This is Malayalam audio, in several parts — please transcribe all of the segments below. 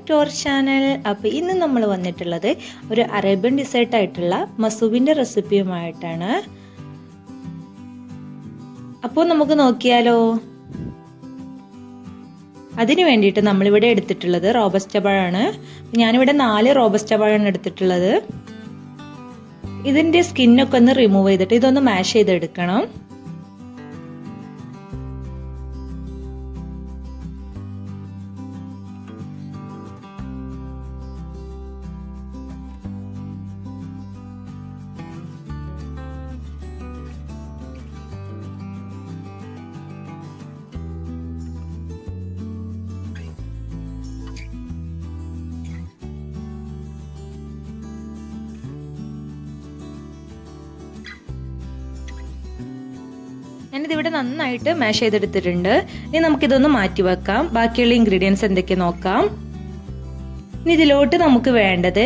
ബാക്ക് ടു അവർ ചാനൽ അപ്പോൾ ഇന്ന് നമ്മൾ വന്നിട്ടുള്ളത് ഒരു അറേബ്യൻ ഡിസേർട്ട് ആയിട്ടുള്ള മസൂബിന്റെ റെസിപ്പിയുമായിട്ടാണ് അപ്പോൾ നമുക്ക് നോക്കിയാലോ? അതിന് വേണ്ടിയിട്ട് നമ്മളിവിടെ എടുത്തിട്ടുള്ളത് റോബസ്റ്റ പഴമാണ്. ഞാനിവിടെ നാല് റോബസ്റ്റ പഴമാണ് എടുത്തിട്ടുള്ളത്. ഇതിന്റെ സ്കിന്നൊക്കെ ഒന്ന് റിമൂവ് ചെയ്തിട്ട് ഇതൊന്ന് മാഷ് ചെയ്തെടുക്കണം. ഞാനിതിവിടെ നന്നായിട്ട് മാഷ് ചെയ്തെടുത്തിട്ടുണ്ട്. ഇനി നമുക്കിതൊന്ന് മാറ്റി വെക്കാം ബാക്കിയുള്ള ഇൻഗ്രീഡിയൻസ് എന്തൊക്കെ നോക്കാം. ഇനി ഇതിലോട്ട് നമുക്ക് വേണ്ടത്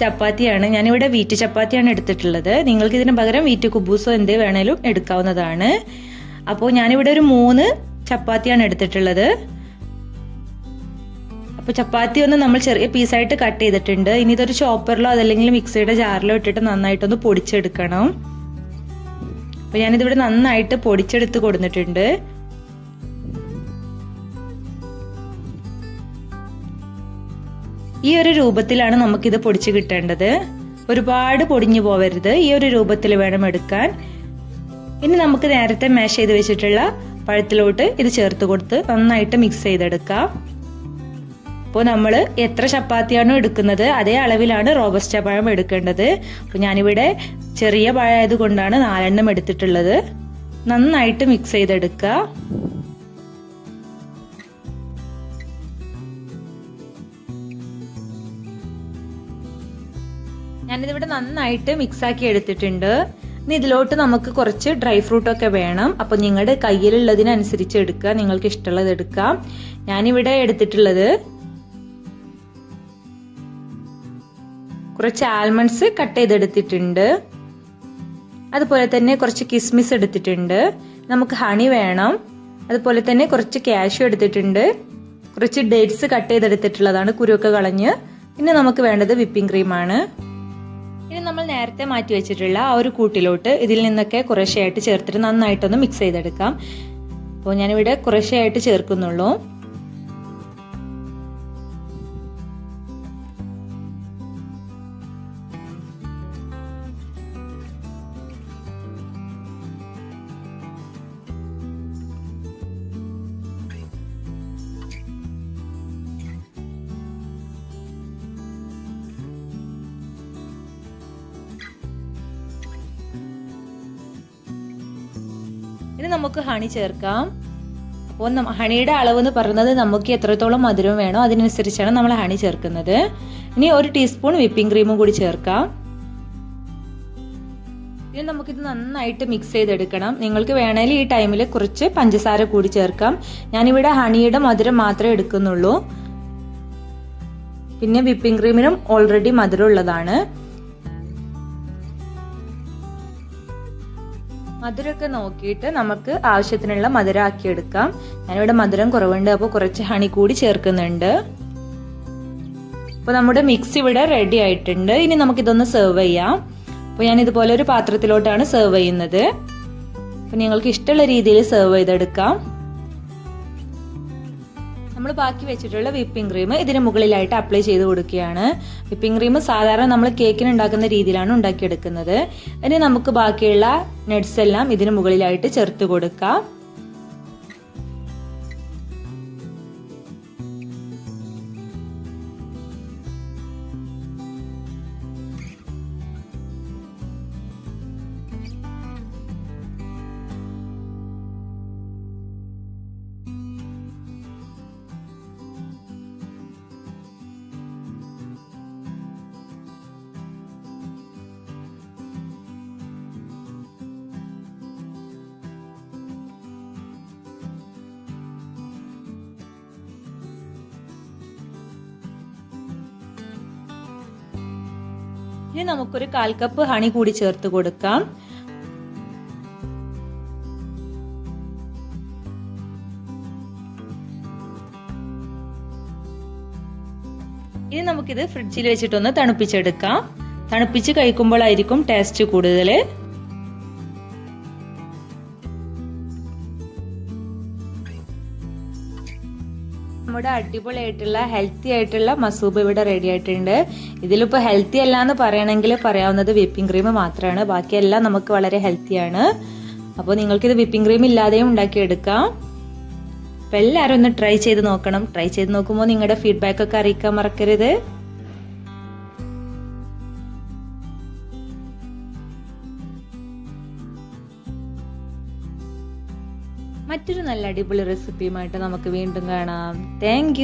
ചപ്പാത്തിയാണ്. ഞാനിവിടെ വീറ്റ് ചപ്പാത്തിയാണ് എടുത്തിട്ടുള്ളത്. നിങ്ങൾക്ക് ഇതിന് പകരം വീറ്റ് കുബൂസോ എന്ത് വേണേലും എടുക്കാവുന്നതാണ്. അപ്പോൾ ഞാനിവിടെ ഒരു മൂന്ന് ചപ്പാത്തിയാണ് എടുത്തിട്ടുള്ളത്. അപ്പോൾ ചപ്പാത്തി ഒന്ന് നമ്മൾ ചെറിയ പീസായിട്ട് കട്ട് ചെയ്തിട്ടുണ്ട്. ഇനി ഇതൊരു ചോപ്പറിലോ അതല്ലെങ്കിൽ മിക്സിയുടെ ജാറിലോ ഇട്ടിട്ട് നന്നായിട്ടൊന്ന് പൊടിച്ചെടുക്കണം. അപ്പൊ ഞാനിതിവിടെ നന്നായിട്ട് പൊടിച്ചെടുത്ത് കൊടുത്തിട്ടുണ്ട്. ഈ ഒരു രൂപത്തിലാണ് നമുക്കിത് പൊടിച്ച് കിട്ടേണ്ടത്. ഒരുപാട് പൊടിഞ്ഞു പോവരുത്. ഈ ഒരു രൂപത്തിൽ വേണം എടുക്കാൻ. ഇനി നമുക്ക് നേരത്തെ മാഷ് ചെയ്ത് വെച്ചിട്ടുള്ള പഴത്തിലോട്ട് ഇത് ചേർത്ത് കൊടുത്ത് നന്നായിട്ട് മിക്സ് ചെയ്തെടുക്കാം. അപ്പോൾ നമ്മൾ എത്ര ചപ്പാത്തിയാണോ എടുക്കുന്നത് അതേ അളവിലാണ് റോബസ്റ്റ പഴം എടുക്കേണ്ടത്. അപ്പോൾ ഞാനിവിടെ ചെറിയ പഴമായത് കൊണ്ടാണ് നാലെണ്ണം എടുത്തിട്ടുള്ളത്. നന്നായിട്ട് മിക്സ് ചെയ്തെടുക്കുക ഞാനിതിവിടെ നന്നായിട്ട് മിക്സ് ആക്കി എടുത്തിട്ടുണ്ട്. ഇനി ഇതിലോട്ട് നമുക്ക് കുറച്ച് ഡ്രൈ ഫ്രൂട്ടൊക്കെ വേണം. അപ്പൊ നിങ്ങളുടെ കയ്യിലുള്ളതിനനുസരിച്ച് എടുക്കുക നിങ്ങൾക്ക് ഇഷ്ടമുള്ളത് എടുക്കാം. ഞാനിവിടെ എടുത്തിട്ടുള്ളത് കുറച്ച് ആൽമണ്ട്സ് കട്ട് ചെയ്തെടുത്തിട്ടുണ്ട്. അതുപോലെ തന്നെ കുറച്ച് കിസ്മിസ് എടുത്തിട്ടുണ്ട്. നമുക്ക് ഹണി വേണം. അതുപോലെ തന്നെ കുറച്ച് ക്യാഷ് എടുത്തിട്ടുണ്ട്. കുറച്ച് ഡേറ്റ്സ് കട്ട് ചെയ്തെടുത്തിട്ടുള്ളതാണ് കുരുവൊക്കെ കളഞ്ഞ്. പിന്നെ നമുക്ക് വേണ്ടത് വിപ്പിംഗ് ക്രീമാണ് ഇനി നമ്മൾ നേരത്തെ മാറ്റി വെച്ചിട്ടുള്ള ആ ഒരു കൂട്ടിലോട്ട് ഇതിൽ നിന്നൊക്കെ കുറേശ്ശെയായിട്ട് ചേർത്തിട്ട് നന്നായിട്ടൊന്ന് മിക്സ് ചെയ്തെടുക്കാം. അപ്പോൾ ഞാനിവിടെ കുറേശ്ശെയായിട്ട് ചേർക്കുന്നുള്ളൂ. ഇനി നമുക്ക് ഹണി ചേർക്കാം. അപ്പോൾ ഹണിയുടെ അളവ് എന്ന് പറയുന്നത് നമുക്ക് എത്രത്തോളം മധുരം വേണോ അതിനനുസരിച്ചാണ് നമ്മൾ ഹണി ചേർക്കുന്നത്. ഇനി ഒരു ടീസ്പൂൺ വിപ്പിംഗ് ക്രീമും കൂടി ചേർക്കാം. ഇനി നമുക്കിത് നന്നായിട്ട് മിക്സ് ചെയ്തെടുക്കണം. നിങ്ങൾക്ക് വേണമെങ്കിൽ ഈ ടൈമിൽ കുറച്ച് പഞ്ചസാര കൂടി ചേർക്കാം. ഞാനിവിടെ ഹണിയുടെ മധുരം മാത്രമേ എടുക്കുന്നുള്ളൂ. പിന്നെ വിപ്പിംഗ് ക്രീമിനും ഓൾറെഡി മധുരം ഉള്ളതാണ് മധുരമൊക്കെ നോക്കിയിട്ട് നമുക്ക് ആവശ്യത്തിനുള്ള മധുരം ആക്കി എടുക്കാം. ഞാനിവിടെ മധുരം കുറവുണ്ട് അപ്പോൾ കുറച്ച് ഹണി കൂടി ചേർക്കുന്നുണ്ട്. അപ്പോൾ നമ്മുടെ മിക്സ് ഇവിടെ റെഡി ആയിട്ടുണ്ട്. ഇനി നമുക്കിതൊന്ന് സെർവ് ചെയ്യാം. അപ്പോൾ ഞാൻ ഇതുപോലെ ഒരു പാത്രത്തിലോട്ടാണ് സെർവ് ചെയ്യുന്നത്. അപ്പോൾ നിങ്ങൾക്ക് ഇഷ്ടമുള്ള രീതിയിൽ സെർവ് ചെയ്തെടുക്കാം. നമ്മൾ ബാക്കി വെച്ചിട്ടുള്ള വിപ്പിംഗ് ക്രീം ഇതിന് മുകളിലായിട്ട് അപ്ലൈ ചെയ്ത് കൊടുക്കുകയാണ്. വിപ്പിംഗ് ക്രീം സാധാരണ നമ്മൾ കേക്കിന് ഉണ്ടാക്കുന്ന രീതിയിലാണ് ഉണ്ടാക്കിയെടുക്കുന്നത്. ഇനി നമുക്ക് ബാക്കിയുള്ള നട്ട്സ് എല്ലാം ഇതിന് മുകളിലായിട്ട് ചേർത്ത് കൊടുക്കാം. ഇനി നമുക്കൊരു കാൽ കപ്പ് ഹണി കൂടി ചേർത്ത് കൊടുക്കാം. ഇനി നമുക്കിത് ഫ്രിഡ്ജിൽ വെച്ചിട്ടൊന്ന് തണുപ്പിച്ചെടുക്കാം. തണുപ്പിച്ച് കഴിക്കുമ്പോഴായിരിക്കും ടേസ്റ്റ് കൂടുതൽ നമ്മുടെ അടിപൊളിയായിട്ടുള്ള ഹെൽത്തി ആയിട്ടുള്ള മസൂബ് ഇവിടെ റെഡി ആയിട്ടുണ്ട്. ഇതിലിപ്പോൾ ഹെൽത്തി അല്ല എന്ന് പറയണമെങ്കിൽ പറയാവുന്നത് വിപ്പിംഗ് ക്രീം മാത്രമാണ് ബാക്കിയെല്ലാം നമുക്ക് വളരെ ഹെൽത്തിയാണ് അപ്പോൾ നിങ്ങൾക്കിത് വിപ്പിംഗ് ക്രീം ഇല്ലാതെയും ഉണ്ടാക്കിയെടുക്കാം. അപ്പോൾ എല്ലാവരും ഒന്ന് ട്രൈ ചെയ്ത് നോക്കണം. ട്രൈ ചെയ്ത് നോക്കുമ്പോൾ നിങ്ങളുടെ ഫീഡ്ബാക്ക് ഒക്കെ അറിയിക്കാൻ മറക്കരുത്. മറ്റൊരു നല്ല അടിപൊളി റെസിപ്പിയുമായിട്ട് നമുക്ക് വീണ്ടും കാണാം. താങ്ക്